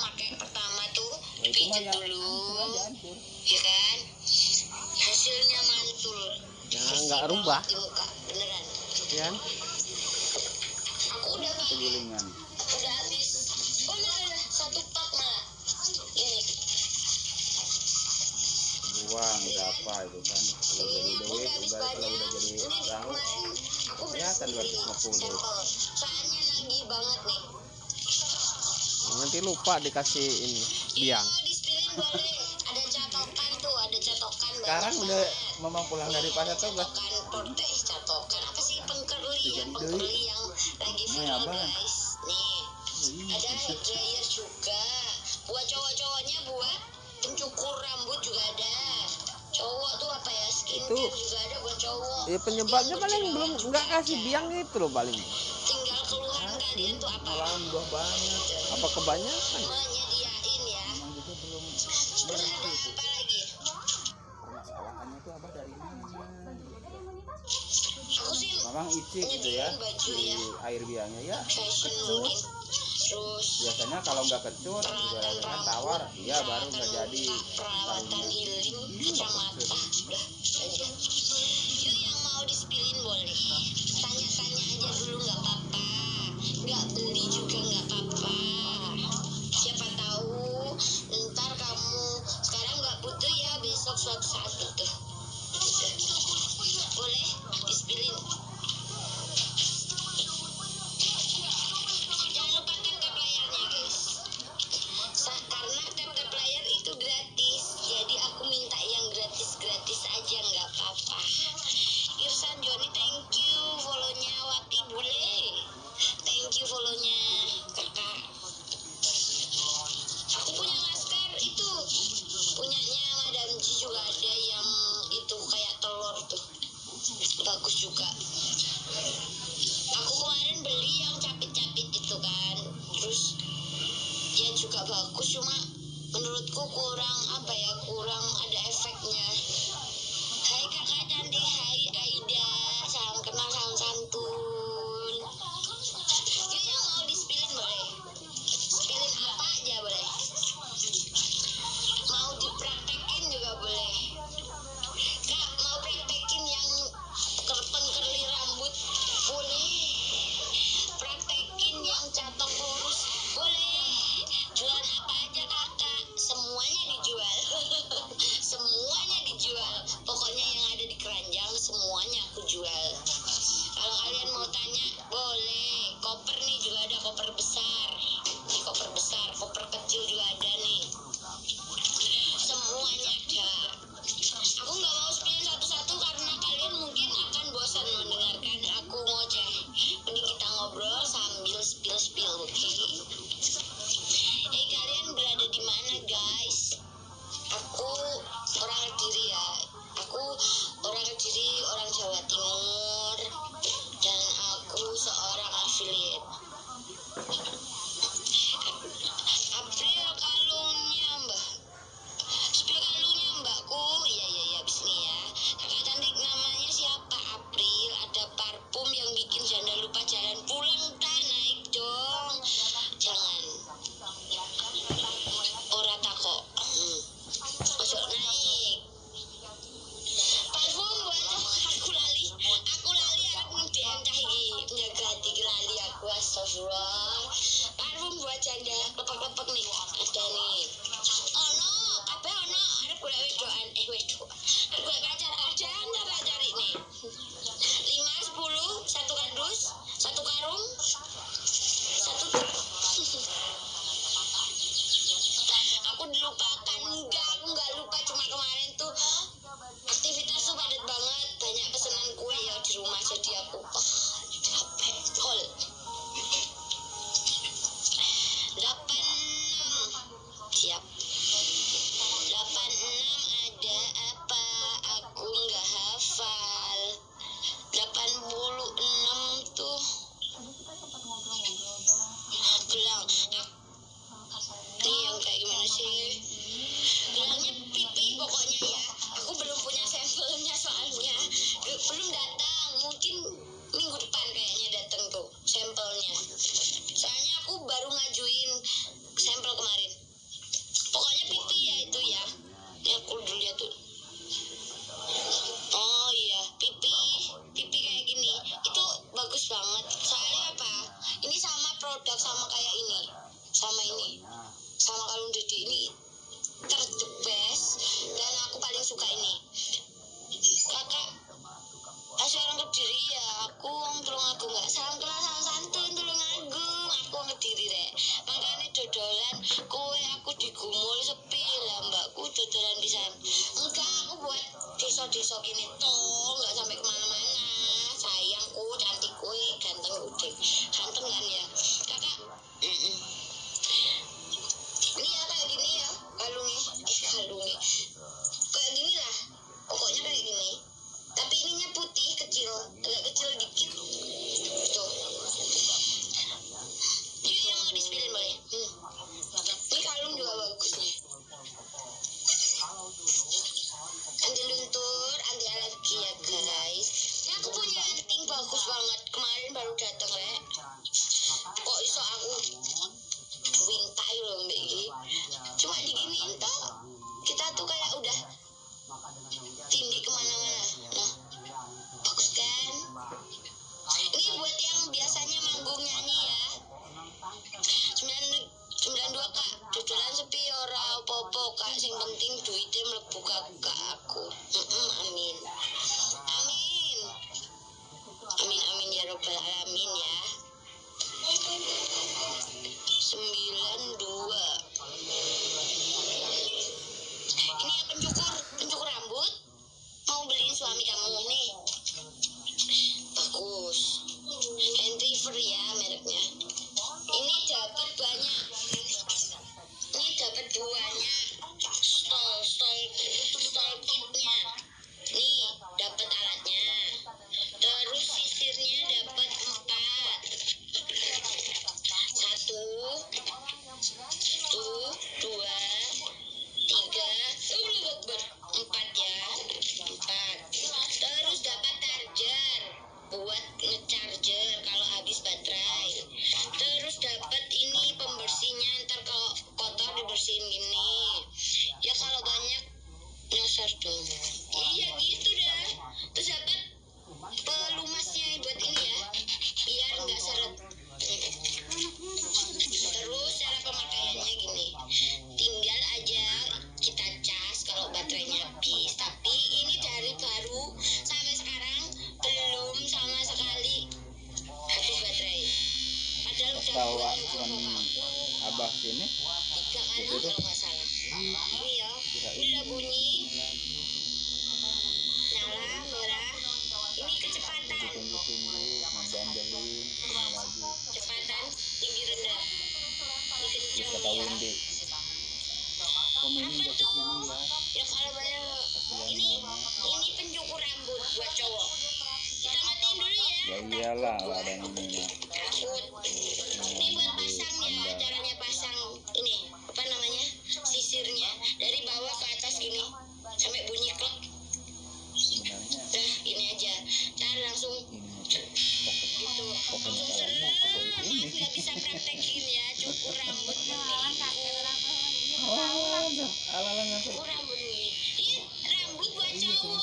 pakai pertama tuh Ya, itu mah pijit ya dulu. ya kan? Hasilnya mantul. Ya, nggak rubah. muka beneran. Ya kan? aku udah pakai udah habis. Oh nah, nah, nah, satu pak malah ini. Buang berapa itu kan. Kalau jadi duit, udah kalau udah jadi Kelihatan berhasil 250. sampel. Soalnya nagih banget nih Nanti lupa dikasih ini biang. ada catokan tuh ada catokan Sekarang udah memang pulang dari pasar tuh porte eh, catokan apa sih? Pengkerli ya pengkerli yang lagi viral guys. Nih ada hair dryer juga. Buat cowok-cowoknya buat pencukur rambut juga ada. Cowok tuh apa ya? Skincare Itu- juga ada buat cowok. Ya penyebabnya paling belum nggak kasih biang gitu loh paling. Apa malahan buah banyak. Apa kebanyakan? menyediain ya Emang juga belum terus ada itu. apa lagi Permasalahannya tuh abah dari mana? aku sih Memang icik gitu ya baju di ya air biangnya ya. Kecut. terus Biasanya kalau nggak kecut juga kan tawar, iya baru nggak jadi. perawatan Tahunya. healing Iya, kacamata udah aja yuk yang mau dispilin boleh tanya-tanya aja dulu nggak apa-apa produk sama kayak ini sama ini sama kalung jadi ini terjebes dan aku paling suka ini. Kakak asal orang kediri ya aku orang tulung aku nggak salam kelas salam santun tulung aku aku orang kediri deh makanya dodolan kue aku digumul sepi lah mbakku dodolan pisan enggak aku buat desok desok ini tuh nggak sampai ke mana-mana. Sayangku cantik kue ganteng udik. Ganteng kan ya? Nyasar dong. Iya gitu dah. terus dapat pelumasnya buat ini ya. Biar nggak seret terus cara pemakaiannya gini. Tinggal aja kita cas kalau baterainya habis. Tapi ini dari baru sampai sekarang belum sama sekali habis baterai. Padahal udah tahu buat abah sini. Tiga kali kalau nggak salah ini ya ini udah bunyi nyala merah ini kecepatan ditunggu-tunggu ngebandelin ini lagi kecepatan tinggi rendah ini terus kenceng kata ya Windy kamu ini udah ke sini ya. Ya kalau banyak kasihan ini mama ini pencukur rambut buat cowok. Kita matiin dulu ya. Ya iyalah ladang ini mah takut. ini buat pasang ya caranya pasang ini apa namanya sisirnya dari bawah ke atas gini sampai bunyi klek sebenarnya dah gini aja. Cara langsung ini gitu. langsung maaf nggak bisa praktekin ya cukur rambut oh ala ngapa cukur rambut nih. Ini rambut buat iya cowok